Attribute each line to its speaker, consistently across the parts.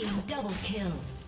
Speaker 1: team double kill.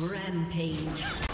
Speaker 1: Rampage.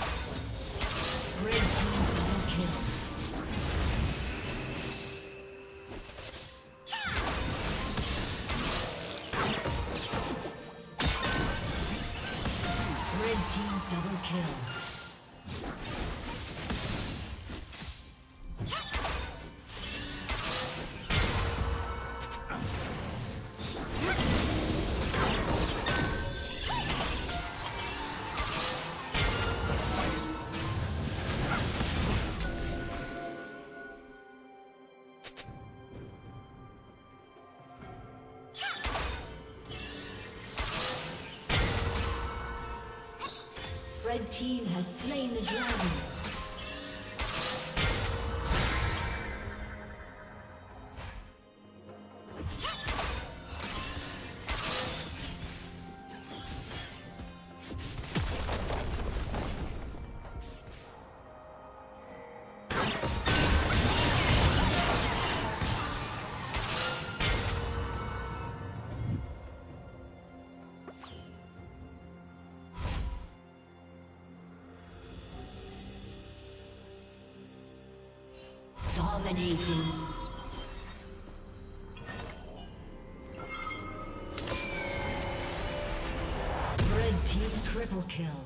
Speaker 1: Dominating. Red team triple kill.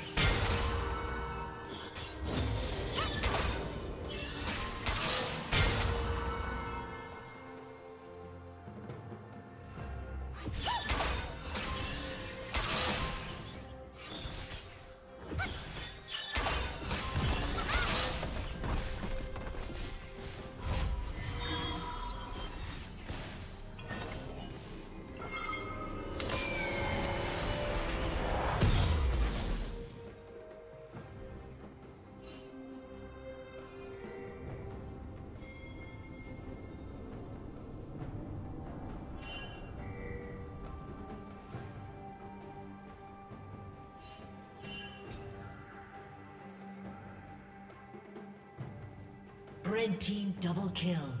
Speaker 1: Double kill.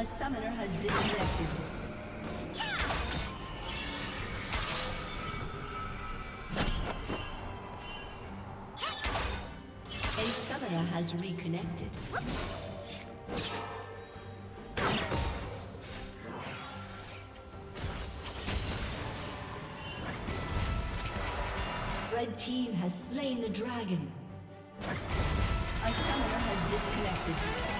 Speaker 1: A summoner has disconnected. A summoner has reconnected. Red team has slain the dragon. A summoner has disconnected.